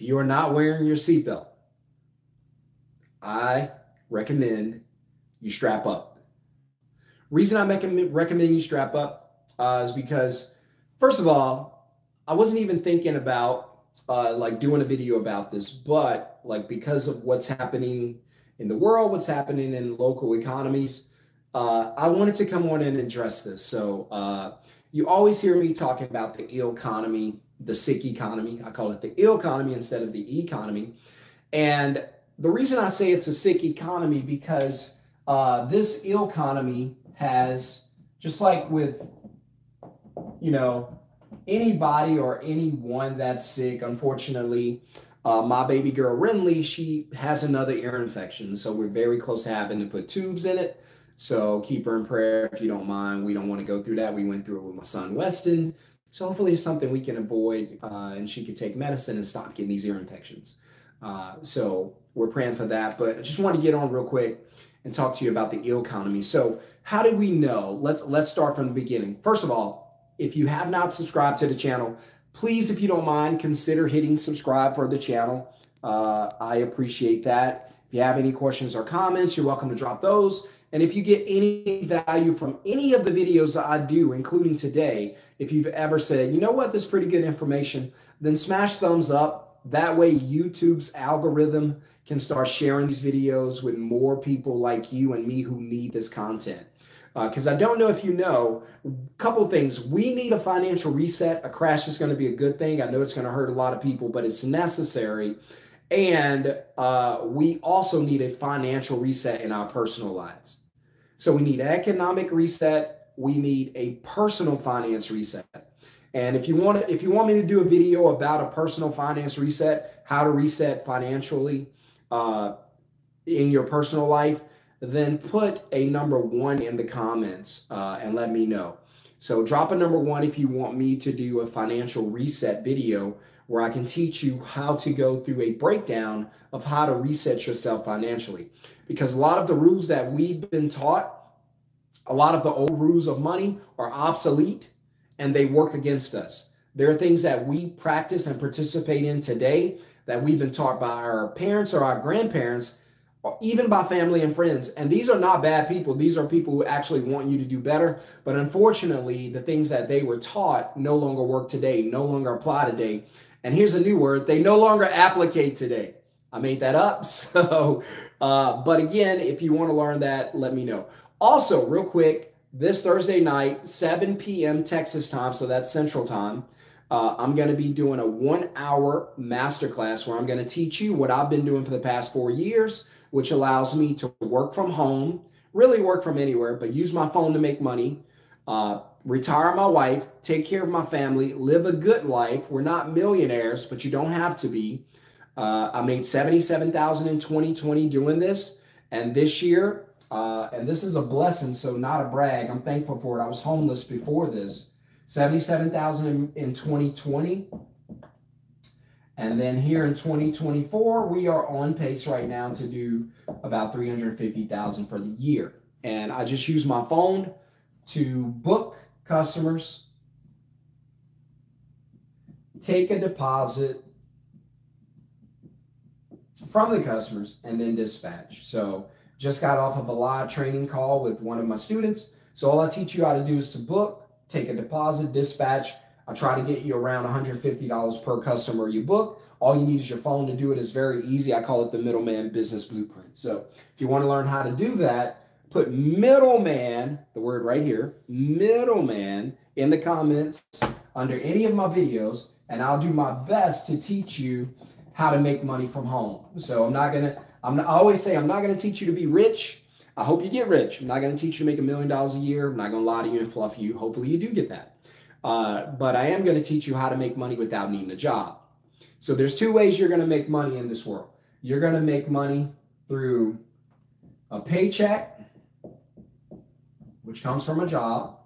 you are not wearing your seatbelt, I recommend you strap up. Reason I recommend you strap up uh, is because, first of all, I wasn't even thinking about uh, like doing a video about this, but like because of what's happening in the world, what's happening in local economies, uh, I wanted to come on and address this. So uh, you always hear me talking about the economy, the sick economy. I call it the ill economy instead of the economy. And the reason I say it's a sick economy because uh, this ill economy has, just like with, you know, anybody or anyone that's sick, unfortunately, uh, my baby girl Renly, she has another ear infection. So we're very close to having to put tubes in it. So keep her in prayer if you don't mind. We don't want to go through that. We went through it with my son Weston. So hopefully it's something we can avoid uh, and she could take medicine and stop getting these ear infections. Uh, so we're praying for that. But I just want to get on real quick and talk to you about the eel economy. So how did we know? Let's let's start from the beginning. First of all, if you have not subscribed to the channel, please, if you don't mind, consider hitting subscribe for the channel. Uh, I appreciate that. If you have any questions or comments, you're welcome to drop those. And if you get any value from any of the videos that I do, including today, if you've ever said, you know what, this is pretty good information, then smash thumbs up. That way, YouTube's algorithm can start sharing these videos with more people like you and me who need this content. Because uh, I don't know if you know, a couple things. We need a financial reset. A crash is going to be a good thing. I know it's going to hurt a lot of people, but it's necessary. And uh, we also need a financial reset in our personal lives. So we need economic reset. We need a personal finance reset. And if you want to, if you want me to do a video about a personal finance reset, how to reset financially uh, in your personal life, then put a number one in the comments uh, and let me know. So drop a number one if you want me to do a financial reset video where I can teach you how to go through a breakdown of how to reset yourself financially. Because a lot of the rules that we've been taught, a lot of the old rules of money are obsolete and they work against us. There are things that we practice and participate in today that we've been taught by our parents or our grandparents, or even by family and friends. And these are not bad people. These are people who actually want you to do better. But unfortunately, the things that they were taught no longer work today, no longer apply today. And here's a new word they no longer applicate today. I made that up. So, uh, but again, if you want to learn that, let me know. Also, real quick, this Thursday night, 7 p.m. Texas time, so that's Central Time, uh, I'm going to be doing a one hour masterclass where I'm going to teach you what I've been doing for the past four years, which allows me to work from home, really work from anywhere, but use my phone to make money. Uh, retire my wife, take care of my family, live a good life. We're not millionaires, but you don't have to be. Uh, I made 77,000 in 2020 doing this. And this year, uh, and this is a blessing, so not a brag. I'm thankful for it. I was homeless before this. 77,000 in, in 2020. And then here in 2024, we are on pace right now to do about 350,000 for the year. And I just use my phone to book customers, take a deposit from the customers, and then dispatch. So just got off of a live training call with one of my students. So all I teach you how to do is to book, take a deposit, dispatch. I try to get you around $150 per customer you book. All you need is your phone to do it. It's very easy. I call it the middleman business blueprint. So if you want to learn how to do that, put middleman, the word right here, middleman in the comments under any of my videos, and I'll do my best to teach you how to make money from home. So I'm not gonna, I'm not, I always say I'm not gonna teach you to be rich. I hope you get rich. I'm not gonna teach you to make a million dollars a year. I'm not gonna lie to you and fluff you. Hopefully you do get that. Uh, but I am gonna teach you how to make money without needing a job. So there's two ways you're gonna make money in this world. You're gonna make money through a paycheck which comes from a job,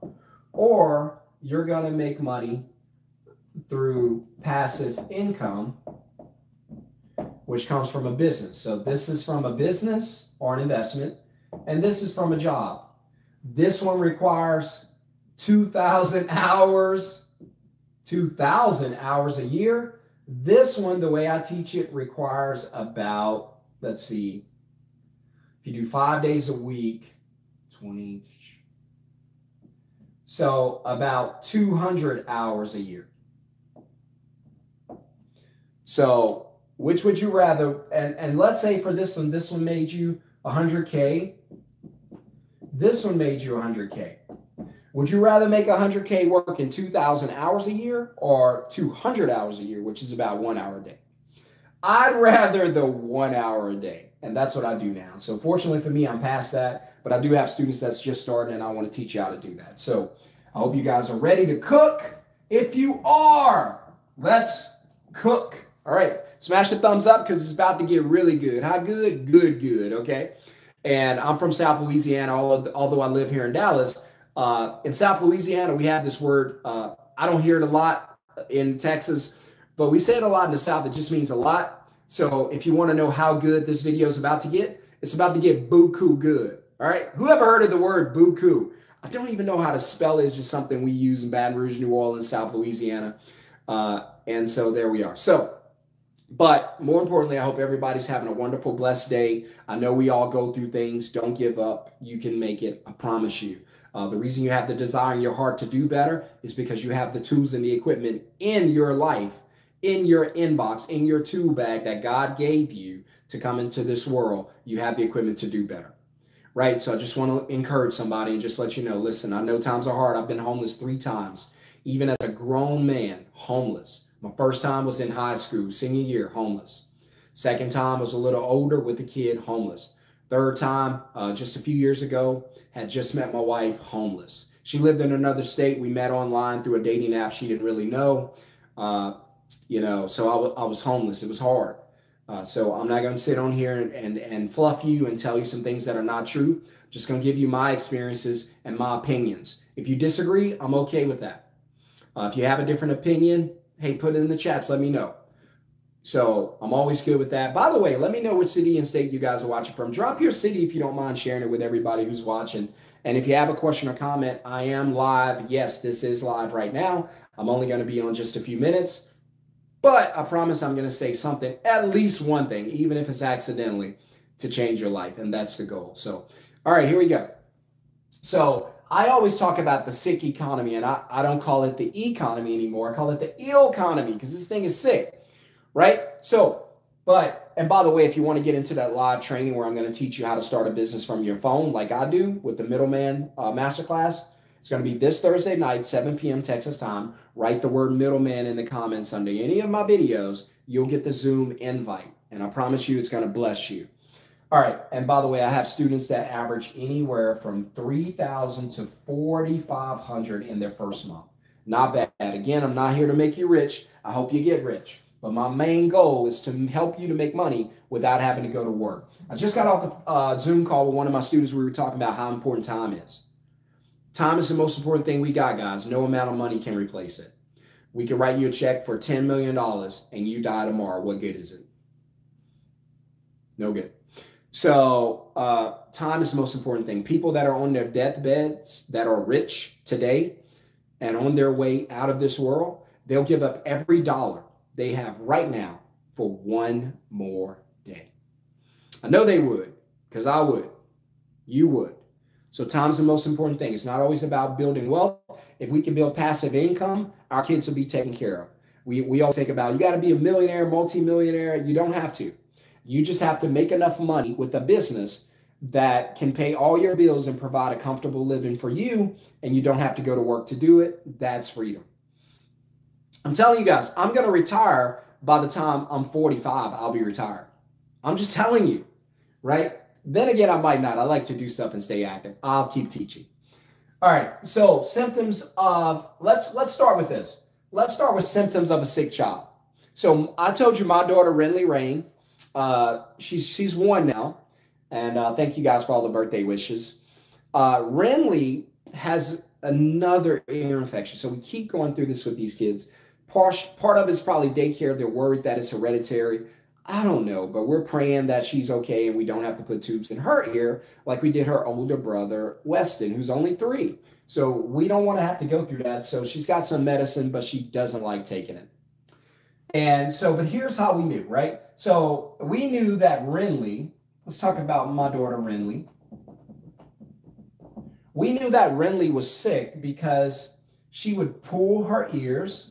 or you're going to make money through passive income, which comes from a business. So this is from a business or an investment, and this is from a job. This one requires 2,000 hours, 2,000 hours a year. This one, the way I teach it, requires about, let's see, if you do five days a week, 20, so about 200 hours a year. So which would you rather? And, and let's say for this one, this one made you 100K. This one made you 100K. Would you rather make 100K working 2,000 hours a year or 200 hours a year, which is about one hour a day? I'd rather the one hour a day. And that's what I do now. So fortunately for me, I'm past that, but I do have students that's just starting and I want to teach you how to do that. So I hope you guys are ready to cook. If you are, let's cook. All right. Smash the thumbs up because it's about to get really good. How good? Good, good. Okay. And I'm from South Louisiana, although I live here in Dallas. Uh, in South Louisiana, we have this word. Uh, I don't hear it a lot in Texas, but we say it a lot in the South. It just means a lot. So if you want to know how good this video is about to get, it's about to get buku good. All right. Who ever heard of the word buku? I don't even know how to spell it. It's just something we use in Baton Rouge, New Orleans, South Louisiana. Uh, and so there we are. So, but more importantly, I hope everybody's having a wonderful, blessed day. I know we all go through things. Don't give up. You can make it. I promise you. Uh, the reason you have the desire in your heart to do better is because you have the tools and the equipment in your life, in your inbox, in your tool bag that God gave you to come into this world. You have the equipment to do better right? So I just want to encourage somebody and just let you know listen, I know times are hard. I've been homeless three times, even as a grown man, homeless. My first time was in high school, senior year, homeless. Second time was a little older with a kid, homeless. Third time, uh, just a few years ago, had just met my wife, homeless. She lived in another state. We met online through a dating app she didn't really know. Uh, you know, so I, I was homeless. It was hard. Uh, so I'm not going to sit on here and, and, and fluff you and tell you some things that are not true. I'm just going to give you my experiences and my opinions. If you disagree, I'm okay with that. Uh, if you have a different opinion, hey, put it in the chats. Let me know. So I'm always good with that. By the way, let me know which city and state you guys are watching from. Drop your city if you don't mind sharing it with everybody who's watching. And if you have a question or comment, I am live. Yes, this is live right now. I'm only going to be on just a few minutes. But I promise I'm going to say something, at least one thing, even if it's accidentally, to change your life. And that's the goal. So, all right, here we go. So, I always talk about the sick economy, and I, I don't call it the economy anymore. I call it the ill economy because this thing is sick, right? So, but, and by the way, if you want to get into that live training where I'm going to teach you how to start a business from your phone, like I do with the middleman uh, masterclass, it's going to be this Thursday night, 7 p.m. Texas time. Write the word middleman in the comments under any of my videos. You'll get the Zoom invite. And I promise you, it's going to bless you. All right. And by the way, I have students that average anywhere from 3,000 to 4,500 in their first month. Not bad. Again, I'm not here to make you rich. I hope you get rich. But my main goal is to help you to make money without having to go to work. I just got off the uh, Zoom call with one of my students. We were talking about how important time is. Time is the most important thing we got, guys. No amount of money can replace it. We can write you a check for $10 million and you die tomorrow. What good is it? No good. So, uh, time is the most important thing. People that are on their deathbeds, that are rich today and on their way out of this world, they'll give up every dollar they have right now for one more day. I know they would, because I would. You would. So time's the most important thing. It's not always about building wealth. If we can build passive income, our kids will be taken care of. We, we all think about you got to be a millionaire, multimillionaire. You don't have to. You just have to make enough money with a business that can pay all your bills and provide a comfortable living for you, and you don't have to go to work to do it. That's freedom. I'm telling you guys, I'm going to retire by the time I'm 45. I'll be retired. I'm just telling you, right? Then again, I might not. I like to do stuff and stay active. I'll keep teaching. All right. So symptoms of let's let's start with this. Let's start with symptoms of a sick child. So I told you my daughter Renly Rain. Uh, she's she's one now, and uh, thank you guys for all the birthday wishes. Uh, Renly has another ear infection, so we keep going through this with these kids. Part part of it's probably daycare. They're worried that it's hereditary. I don't know, but we're praying that she's okay and we don't have to put tubes in her ear like we did her older brother, Weston, who's only three. So we don't want to have to go through that. So she's got some medicine, but she doesn't like taking it. And so, but here's how we knew, right? So we knew that Renly, let's talk about my daughter Renly. We knew that Renly was sick because she would pull her ears.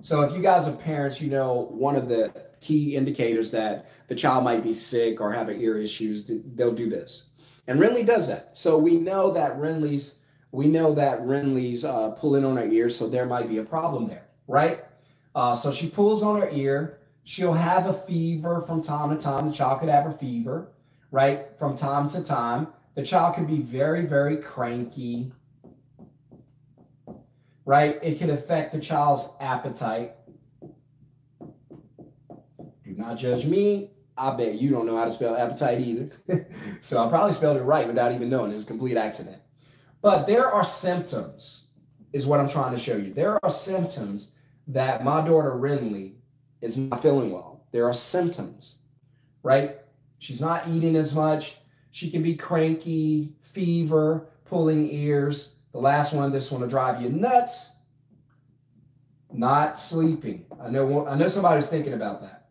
So if you guys are parents, you know one of the key indicators that the child might be sick or have ear issues, they'll do this. And Renly does that. So we know that Renly's we know that Renly's uh, pulling on her ear, so there might be a problem there, right? Uh, so she pulls on her ear. She'll have a fever from time to time. The child could have a fever, right? From time to time. The child could be very, very cranky, right? It can affect the child's appetite. Do not judge me. I bet you don't know how to spell appetite either. so I probably spelled it right without even knowing. It was a complete accident. But there are symptoms, is what I'm trying to show you. There are symptoms that my daughter Renly is not feeling well. There are symptoms, right? She's not eating as much. She can be cranky, fever, pulling ears. The last one, this one will drive you nuts. Not sleeping. I know I know somebody's thinking about that.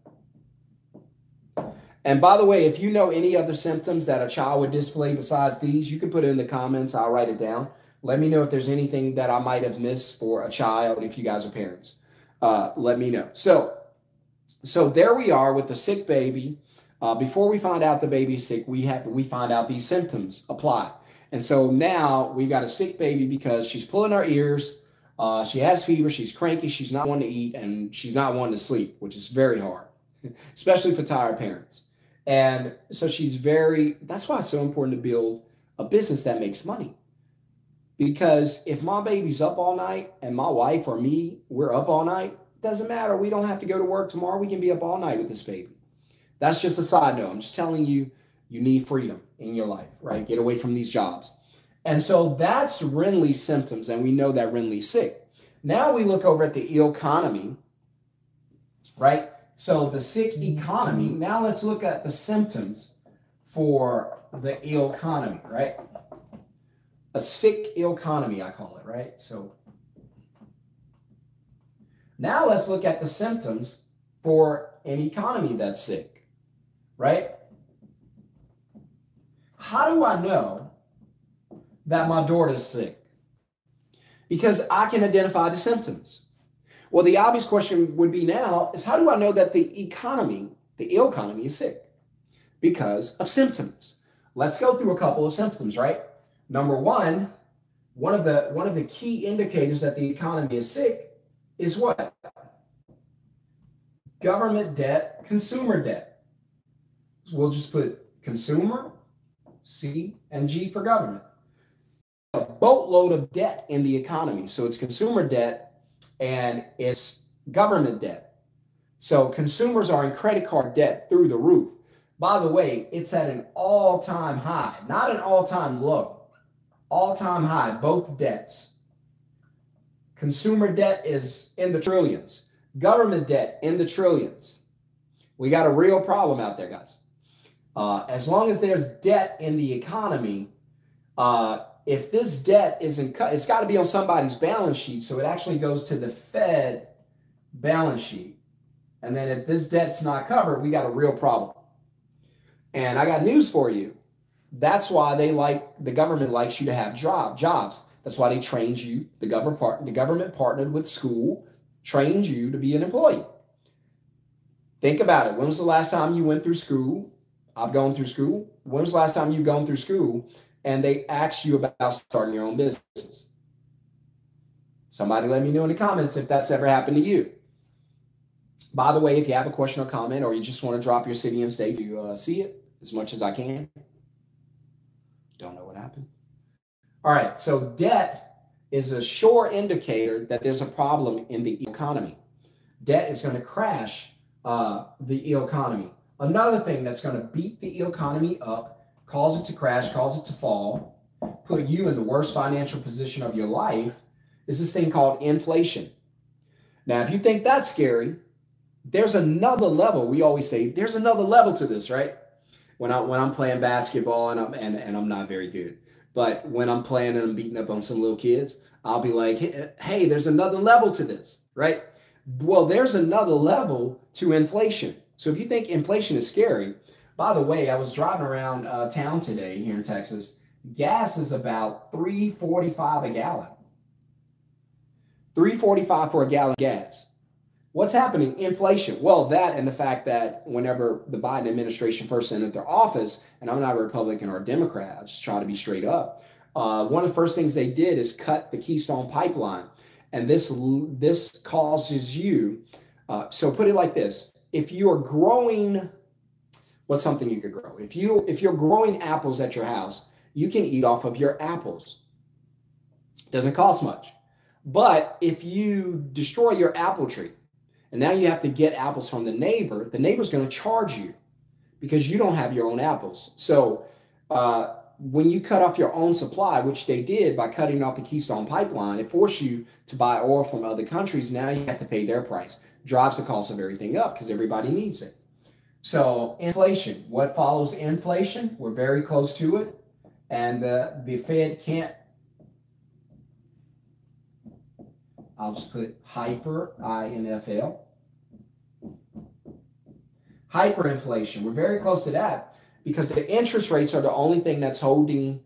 And by the way, if you know any other symptoms that a child would display besides these, you can put it in the comments. I'll write it down. Let me know if there's anything that I might have missed for a child if you guys are parents uh, let me know. So, so there we are with the sick baby. Uh, before we find out the baby's sick, we have we find out these symptoms apply. And so now we've got a sick baby because she's pulling our ears. Uh, she has fever. She's cranky. She's not wanting to eat, and she's not wanting to sleep, which is very hard, especially for tired parents. And so she's very. That's why it's so important to build a business that makes money. Because if my baby's up all night and my wife or me, we're up all night, doesn't matter. We don't have to go to work tomorrow. We can be up all night with this baby. That's just a side note. I'm just telling you, you need freedom in your life, right? Get away from these jobs. And so that's Renly's symptoms, and we know that Renly's sick. Now we look over at the economy, right? So the sick economy. Now let's look at the symptoms for the economy, right? a sick economy, I call it, right? So now let's look at the symptoms for an economy that's sick, right? How do I know that my daughter is sick? Because I can identify the symptoms. Well, the obvious question would be now is how do I know that the economy, the ill economy is sick? Because of symptoms. Let's go through a couple of symptoms, right? Number one, one of the one of the key indicators that the economy is sick is what? Government debt, consumer debt. We'll just put consumer, C, and G for government. A boatload of debt in the economy. So it's consumer debt and it's government debt. So consumers are in credit card debt through the roof. By the way, it's at an all time high, not an all time low all time high, both debts. Consumer debt is in the trillions, government debt in the trillions. We got a real problem out there, guys. Uh, as long as there's debt in the economy, uh, if this debt isn't cut, it's got to be on somebody's balance sheet. So it actually goes to the Fed balance sheet. And then if this debt's not covered, we got a real problem. And I got news for you. That's why they like the government likes you to have job jobs. That's why they trained you. The government part the government partnered with school, trained you to be an employee. Think about it. When was the last time you went through school? I've gone through school. When was the last time you've gone through school and they asked you about starting your own business? Somebody let me know in the comments if that's ever happened to you. By the way, if you have a question or comment, or you just want to drop your city and state, you uh, see it as much as I can. Don't know what happened. All right, so debt is a sure indicator that there's a problem in the economy. Debt is going to crash uh, the economy. Another thing that's going to beat the economy up, cause it to crash, cause it to fall, put you in the worst financial position of your life is this thing called inflation. Now, if you think that's scary, there's another level. We always say there's another level to this, right? when I when I'm playing basketball and I'm and, and I'm not very good. But when I'm playing and I'm beating up on some little kids, I'll be like, hey, there's another level to this, right? Well, there's another level to inflation. So if you think inflation is scary, by the way, I was driving around uh, town today here in Texas. Gas is about 345 a gallon. 345 for a gallon gas. What's happening? Inflation. Well, that and the fact that whenever the Biden administration first entered their office, and I'm not a Republican or a Democrat, I just try to be straight up. Uh, one of the first things they did is cut the Keystone pipeline, and this this causes you. Uh, so put it like this: if you are growing, what's something you could grow? If you if you're growing apples at your house, you can eat off of your apples. Doesn't cost much. But if you destroy your apple tree and now you have to get apples from the neighbor, the neighbor's going to charge you because you don't have your own apples. So uh, when you cut off your own supply, which they did by cutting off the Keystone pipeline, it forced you to buy oil from other countries. Now you have to pay their price. Drives the cost of everything up because everybody needs it. So inflation, what follows inflation? We're very close to it. And uh, the Fed can't I'll just put hyper, I-N-F-L. Hyperinflation. We're very close to that because the interest rates are the only thing that's holding,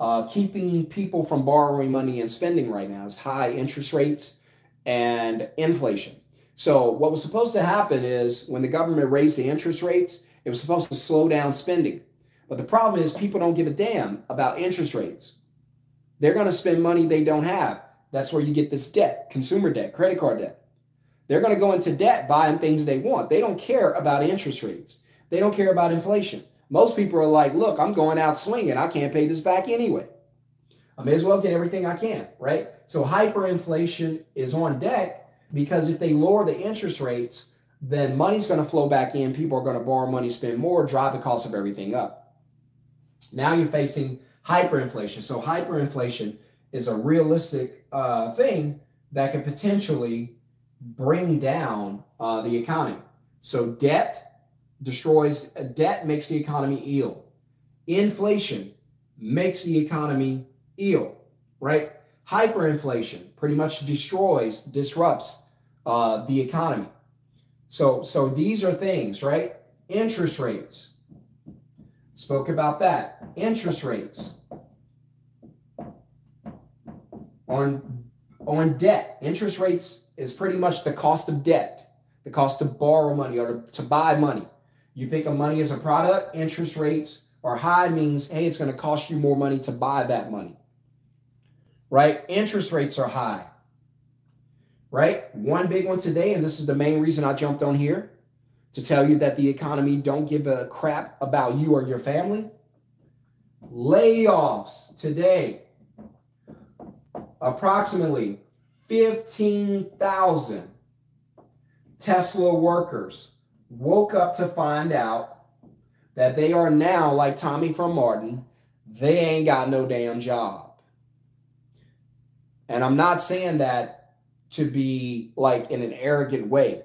uh, keeping people from borrowing money and spending right now is high interest rates and inflation. So what was supposed to happen is when the government raised the interest rates, it was supposed to slow down spending. But the problem is people don't give a damn about interest rates. They're going to spend money they don't have. That's where you get this debt, consumer debt, credit card debt. They're going to go into debt buying things they want. They don't care about interest rates. They don't care about inflation. Most people are like, look, I'm going out swinging. I can't pay this back anyway. I may as well get everything I can, right? So hyperinflation is on deck because if they lower the interest rates, then money's going to flow back in. People are going to borrow money, spend more, drive the cost of everything up. Now you're facing hyperinflation. So hyperinflation is a realistic uh, thing that can potentially bring down uh, the economy. So debt destroys, debt makes the economy ill. Inflation makes the economy ill, right? Hyperinflation pretty much destroys, disrupts uh, the economy. So, so these are things, right? Interest rates. Spoke about that. Interest rates on on debt. Interest rates is pretty much the cost of debt, the cost to borrow money or to, to buy money. You think of money as a product, interest rates are high means, hey, it's going to cost you more money to buy that money. Right? Interest rates are high. Right? One big one today, and this is the main reason I jumped on here to tell you that the economy don't give a crap about you or your family. Layoffs today approximately 15,000 Tesla workers woke up to find out that they are now, like Tommy from Martin, they ain't got no damn job. And I'm not saying that to be like in an arrogant way.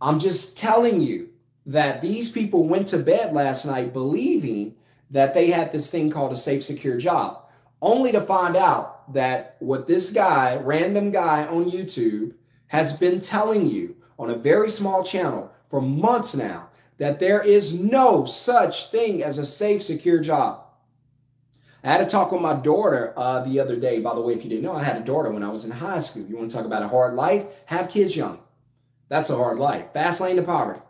I'm just telling you that these people went to bed last night believing that they had this thing called a safe, secure job, only to find out that what this guy, random guy on YouTube, has been telling you on a very small channel for months now that there is no such thing as a safe, secure job. I had a talk with my daughter uh, the other day. By the way, if you didn't know, I had a daughter when I was in high school. You want to talk about a hard life? Have kids young. That's a hard life. Fast lane to poverty.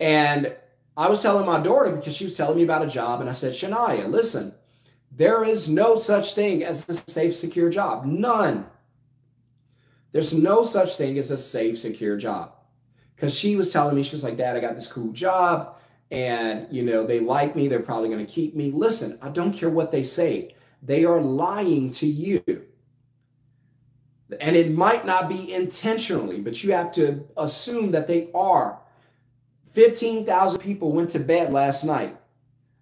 And I was telling my daughter because she was telling me about a job, and I said, Shania, listen, there is no such thing as a safe, secure job. None. There's no such thing as a safe, secure job. Because she was telling me, she was like, Dad, I got this cool job and, you know, they like me. They're probably going to keep me. Listen, I don't care what they say. They are lying to you. And it might not be intentionally, but you have to assume that they are. 15,000 people went to bed last night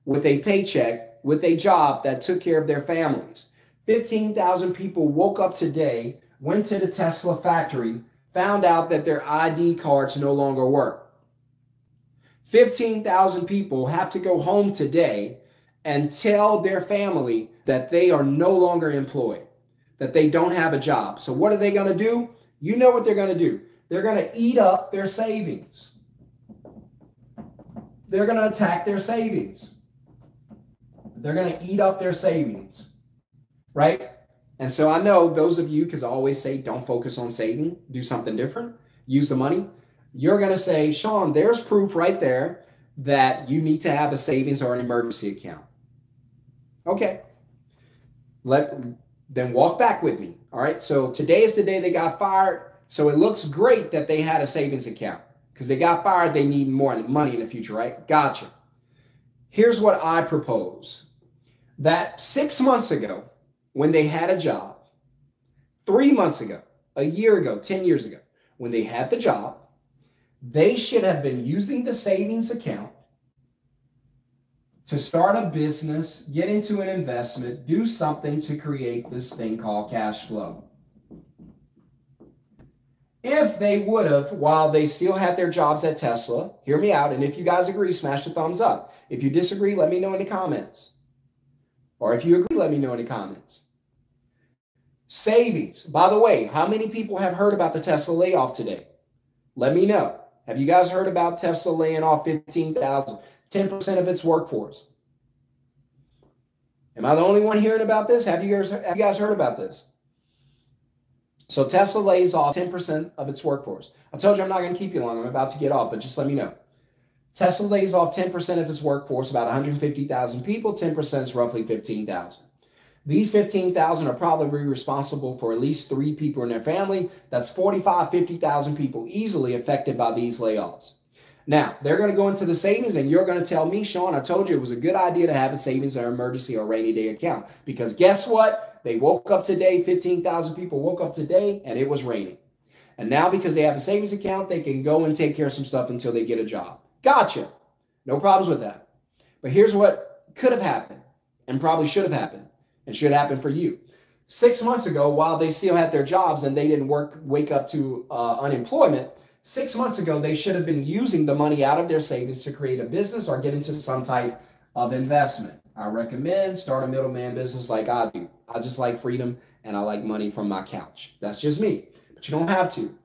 with a paycheck with a job that took care of their families. 15,000 people woke up today, went to the Tesla factory, found out that their ID cards no longer work. 15,000 people have to go home today and tell their family that they are no longer employed, that they don't have a job. So, what are they going to do? You know what they're going to do. They're going to eat up their savings. They're going to attack their savings. They're going to eat up their savings. Right? And so I know those of you, because I always say don't focus on saving, do something different, use the money. You're going to say, Sean, there's proof right there that you need to have a savings or an emergency account. Okay. Let then walk back with me. All right. So today is the day they got fired. So it looks great that they had a savings account because they got fired. They need more money in the future, right? Gotcha. Here's what I propose that six months ago, when they had a job, three months ago, a year ago, 10 years ago, when they had the job, they should have been using the savings account to start a business, get into an investment, do something to create this thing called cash flow. If they would have, while they still had their jobs at Tesla, hear me out. And if you guys agree, smash the thumbs up. If you disagree, let me know in the comments. Or if you agree, let me know in the comments. Savings. By the way, how many people have heard about the Tesla layoff today? Let me know. Have you guys heard about Tesla laying off 15,000? 10% of its workforce. Am I the only one hearing about this? Have you guys have you guys heard about this? So Tesla lays off 10% of its workforce. I told you I'm not going to keep you long. I'm about to get off, but just let me know. Tesla lays off 10% of its workforce, about 150,000 people. 10% is roughly 15,000. These 15,000 are probably responsible for at least three people in their family. That's 45, 50,000 people easily affected by these layoffs. Now, they're going to go into the savings, and you're going to tell me, Sean, I told you it was a good idea to have a savings or emergency or rainy day account. Because guess what? They woke up today, 15,000 people woke up today, and it was raining. And now, because they have a savings account, they can go and take care of some stuff until they get a job. Gotcha. No problems with that. But here's what could have happened and probably should have happened and should happen for you. Six months ago, while they still had their jobs and they didn't work, wake up to uh, unemployment, Six months ago, they should have been using the money out of their savings to create a business or get into some type of investment. I recommend start a middleman business like I do. I just like freedom and I like money from my couch. That's just me, but you don't have to.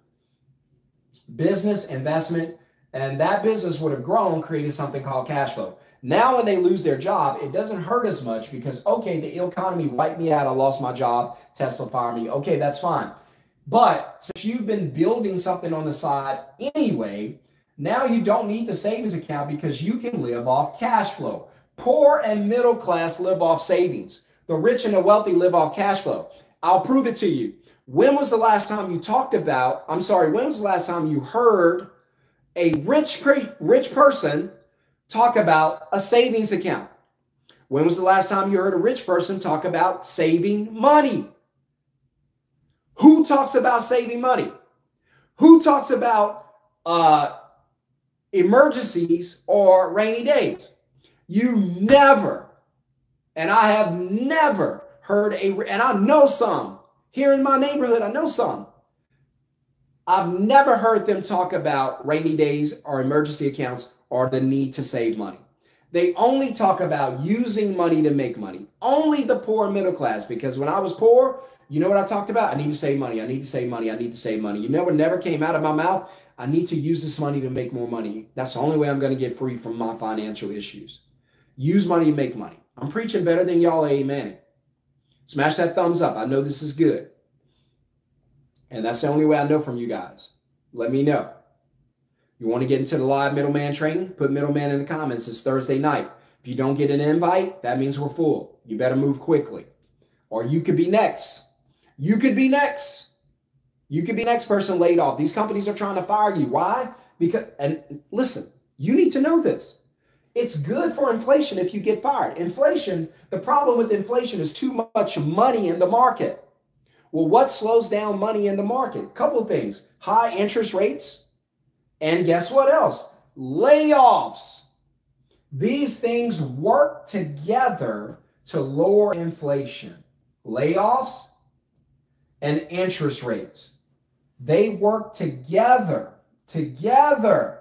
Business, investment, and that business would have grown, created something called cash flow. Now, when they lose their job, it doesn't hurt as much because, okay, the economy wiped me out. I lost my job. Tesla fired me. Okay, that's fine. But since you've been building something on the side anyway, now you don't need the savings account because you can live off cash flow. Poor and middle class live off savings. The rich and the wealthy live off cash flow. I'll prove it to you. When was the last time you talked about, I'm sorry, when was the last time you heard a rich rich person talk about a savings account? When was the last time you heard a rich person talk about saving money? Who talks about saving money? Who talks about uh, emergencies or rainy days? You never, and I have never heard a, and I know some here in my neighborhood, I know some. I've never heard them talk about rainy days or emergency accounts or the need to save money. They only talk about using money to make money. Only the poor middle class, because when I was poor, you know what I talked about? I need to save money. I need to save money. I need to save money. You know what never came out of my mouth? I need to use this money to make more money. That's the only way I'm going to get free from my financial issues. Use money to make money. I'm preaching better than y'all, amen. Smash that thumbs up. I know this is good. And that's the only way I know from you guys. Let me know. You want to get into the live middleman training? Put middleman in the comments. It's Thursday night. If you don't get an invite, that means we're full. You better move quickly. Or you could be next. You could be next. You could be next person laid off. These companies are trying to fire you. Why? Because, and listen, you need to know this. It's good for inflation if you get fired. Inflation, the problem with inflation is too much money in the market. Well, what slows down money in the market? Couple things high interest rates, and guess what else? Layoffs. These things work together to lower inflation. Layoffs and interest rates. They work together, together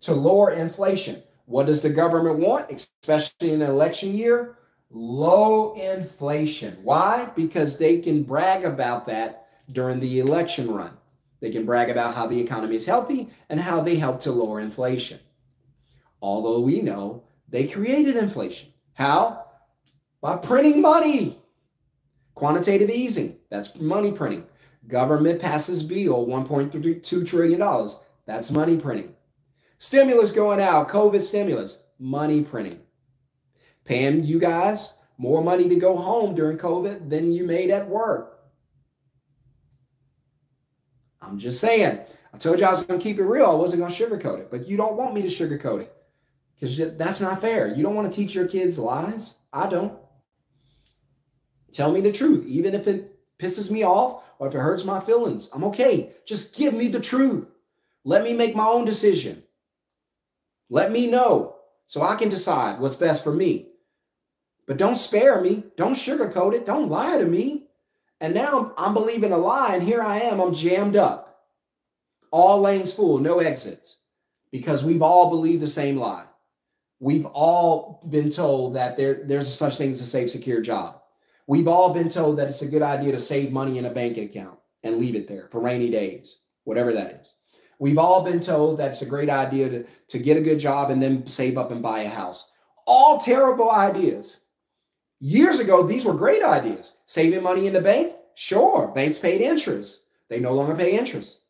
to lower inflation. What does the government want, especially in an election year? Low inflation. Why? Because they can brag about that during the election run. They can brag about how the economy is healthy and how they helped to lower inflation. Although we know they created inflation. How? By printing money. Quantitative easing, that's money printing. Government passes bill, $1.2 trillion. That's money printing. Stimulus going out, COVID stimulus, money printing. Paying you guys more money to go home during COVID than you made at work. I'm just saying. I told you I was going to keep it real. I wasn't going to sugarcoat it, but you don't want me to sugarcoat it because that's not fair. You don't want to teach your kids lies. I don't. Tell me the truth, even if it pisses me off or if it hurts my feelings. I'm okay. Just give me the truth. Let me make my own decision. Let me know so I can decide what's best for me. But don't spare me. Don't sugarcoat it. Don't lie to me. And now I'm believing a lie, and here I am. I'm jammed up. All lanes full, no exits, because we've all believed the same lie. We've all been told that there, there's such thing as a safe, secure job. We've all been told that it's a good idea to save money in a bank account and leave it there for rainy days, whatever that is. We've all been told that it's a great idea to, to get a good job and then save up and buy a house. All terrible ideas. Years ago, these were great ideas. Saving money in the bank? Sure. Banks paid interest. They no longer pay interest.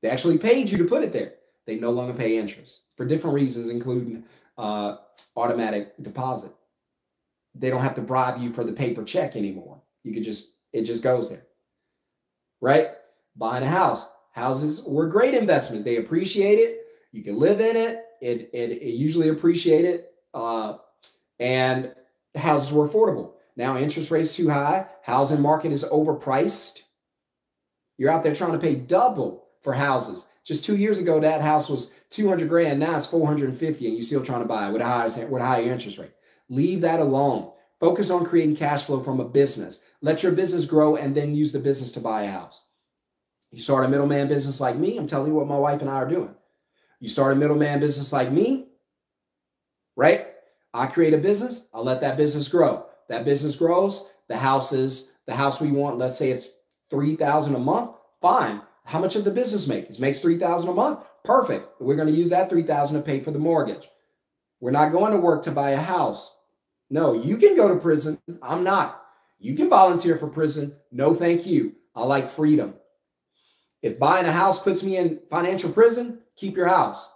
They actually paid you to put it there. They no longer pay interest for different reasons, including uh, automatic deposit they don't have to bribe you for the paper check anymore. You could just, it just goes there. Right? Buying a house. Houses were great investments. They appreciate it. You can live in it. It, it, it usually appreciate it. Uh, and houses were affordable. Now interest rates too high. Housing market is overpriced. You're out there trying to pay double for houses. Just two years ago, that house was 200 grand. Now it's 450 and you're still trying to buy it with a high, with a higher interest rate. Leave that alone. Focus on creating cash flow from a business. Let your business grow and then use the business to buy a house. You start a middleman business like me, I'm telling you what my wife and I are doing. You start a middleman business like me, right? I create a business, I'll let that business grow. That business grows, the house is the house we want, let's say it's 3000 a month, fine. How much of the business make? It makes 3000 a month. Perfect. We're going to use that 3000 to pay for the mortgage. We're not going to work to buy a house. No, you can go to prison. I'm not. You can volunteer for prison. No, thank you. I like freedom. If buying a house puts me in financial prison, keep your house.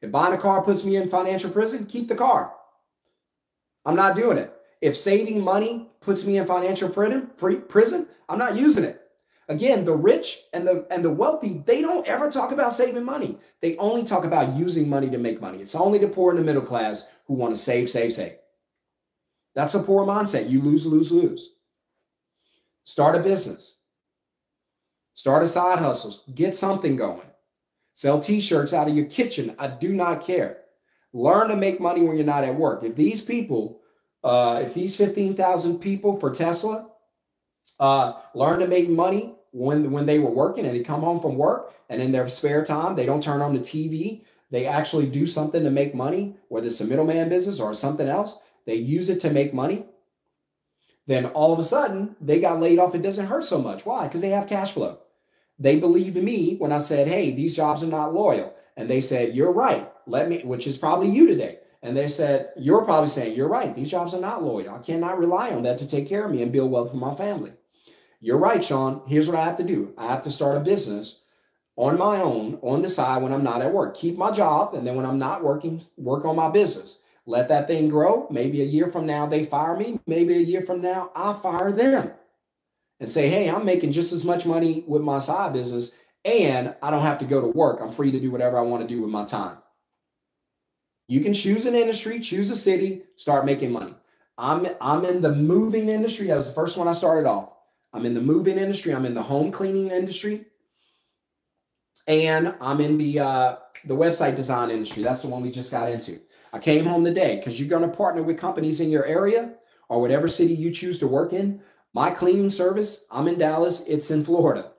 If buying a car puts me in financial prison, keep the car. I'm not doing it. If saving money puts me in financial freedom, free prison, I'm not using it. Again, the rich and the and the wealthy, they don't ever talk about saving money. They only talk about using money to make money. It's only the poor and the middle class who want to save, save, save. That's a poor mindset. You lose, lose, lose. Start a business. Start a side hustle. Get something going. Sell t-shirts out of your kitchen. I do not care. Learn to make money when you're not at work. If these people, uh, if these 15,000 people for Tesla uh, learn to make money when, when they were working and they come home from work and in their spare time, they don't turn on the TV. They actually do something to make money, whether it's a middleman business or something else they use it to make money, then all of a sudden they got laid off. It doesn't hurt so much. Why? Because they have cash flow. They believed me when I said, hey, these jobs are not loyal. And they said, you're right. Let me, which is probably you today. And they said, you're probably saying, you're right. These jobs are not loyal. I cannot rely on that to take care of me and build wealth for my family. You're right, Sean. Here's what I have to do I have to start a business on my own on the side when I'm not at work. Keep my job. And then when I'm not working, work on my business let that thing grow. Maybe a year from now, they fire me. Maybe a year from now, I fire them and say, hey, I'm making just as much money with my side business and I don't have to go to work. I'm free to do whatever I want to do with my time. You can choose an industry, choose a city, start making money. I'm, I'm in the moving industry. That was the first one I started off. I'm in the moving industry. I'm in the home cleaning industry. And I'm in the uh, the website design industry. That's the one we just got into. I came home today because you're going to partner with companies in your area or whatever city you choose to work in. My cleaning service, I'm in Dallas, it's in Florida.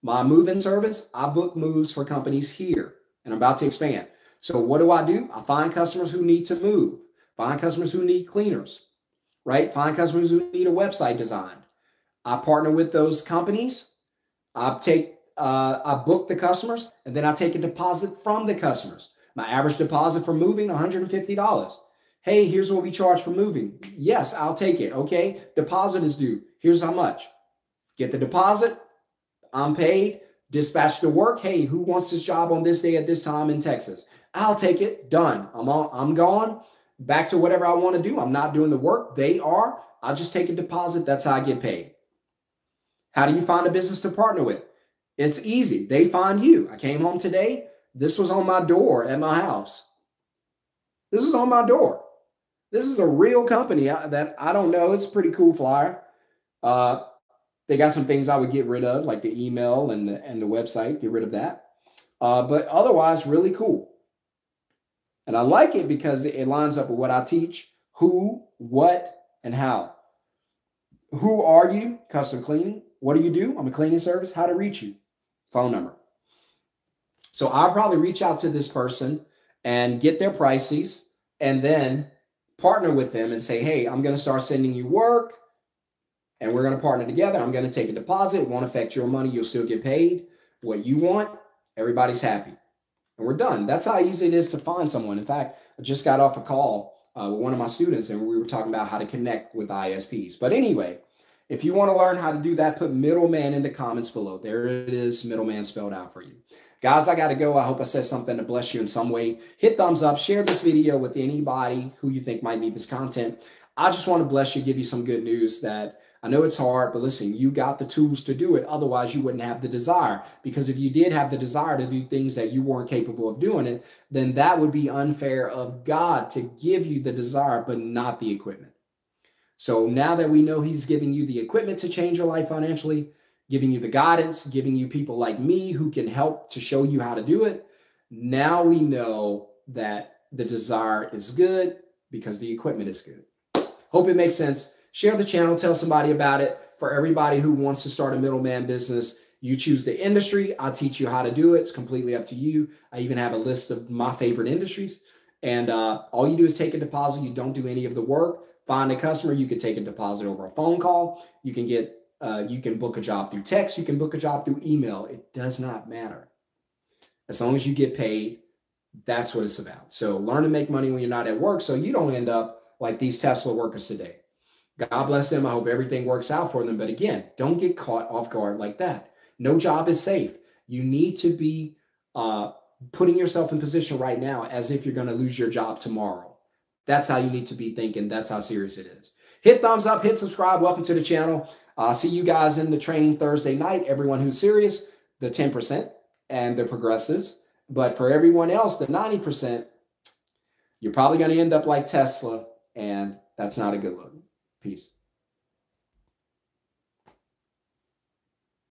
My moving service, I book moves for companies here and I'm about to expand. So what do I do? I find customers who need to move, find customers who need cleaners, right? Find customers who need a website designed. I partner with those companies. I take, uh, I book the customers, and then I take a deposit from the customers. My average deposit for moving, $150. Hey, here's what we charge for moving. Yes, I'll take it. Okay, deposit is due. Here's how much. Get the deposit. I'm paid. Dispatch to work. Hey, who wants this job on this day at this time in Texas? I'll take it. Done. I'm on. I'm gone. Back to whatever I want to do. I'm not doing the work. They are. I'll just take a deposit. That's how I get paid. How do you find a business to partner with? It's easy. They find you. I came home today. This was on my door at my house. This is on my door. This is a real company that I don't know. It's pretty cool flyer. Uh, they got some things I would get rid of, like the email and the and the website. Get rid of that. Uh, but otherwise, really cool. And I like it because it lines up with what I teach: who, what, and how. Who are you? Custom cleaning. What do you do? I'm a cleaning service. How to reach you? Phone number. So I'll probably reach out to this person and get their prices, and then partner with them and say, "Hey, I'm going to start sending you work." and we're going to partner together. I'm going to take a deposit. It won't affect your money. You'll still get paid what you want. Everybody's happy. And we're done. That's how easy it is to find someone. In fact, I just got off a call uh, with one of my students and we were talking about how to connect with ISPs. But anyway, if you want to learn how to do that, put middleman in the comments below. There it is, middleman spelled out for you. Guys, I got to go. I hope I said something to bless you in some way. Hit thumbs up, share this video with anybody who you think might need this content. I just want to bless you, give you some good news that I know it's hard, but listen, you got the tools to do it. Otherwise, you wouldn't have the desire. Because if you did have the desire to do things that you weren't capable of doing it, then that would be unfair of God to give you the desire, but not the equipment. So now that we know He's giving you the equipment to change your life financially, giving you the guidance, giving you people like me who can help to show you how to do it, now we know that the desire is good because the equipment is good. Hope it makes sense. Share the channel, tell somebody about it. For everybody who wants to start a middleman business, you choose the industry. I'll teach you how to do it. It's completely up to you. I even have a list of my favorite industries. And uh, all you do is take a deposit. You don't do any of the work. Find a customer. You can take a deposit over a phone call. You can get, uh, you can book a job through text. You can book a job through email. It does not matter. As long as you get paid, that's what it's about. So learn to make money when you're not at work so you don't end up like these Tesla workers today. God bless them. I hope everything works out for them. But again, don't get caught off guard like that. No job is safe. You need to be uh, putting yourself in position right now as if you're going to lose your job tomorrow. That's how you need to be thinking. That's how serious it is. Hit thumbs up, hit subscribe. Welcome to the channel. Uh, see you guys in the training Thursday night. Everyone who's serious, the 10% and the progressives. But for everyone else, the 90%, you're probably going to end up like Tesla, and that's not a good look. Peace.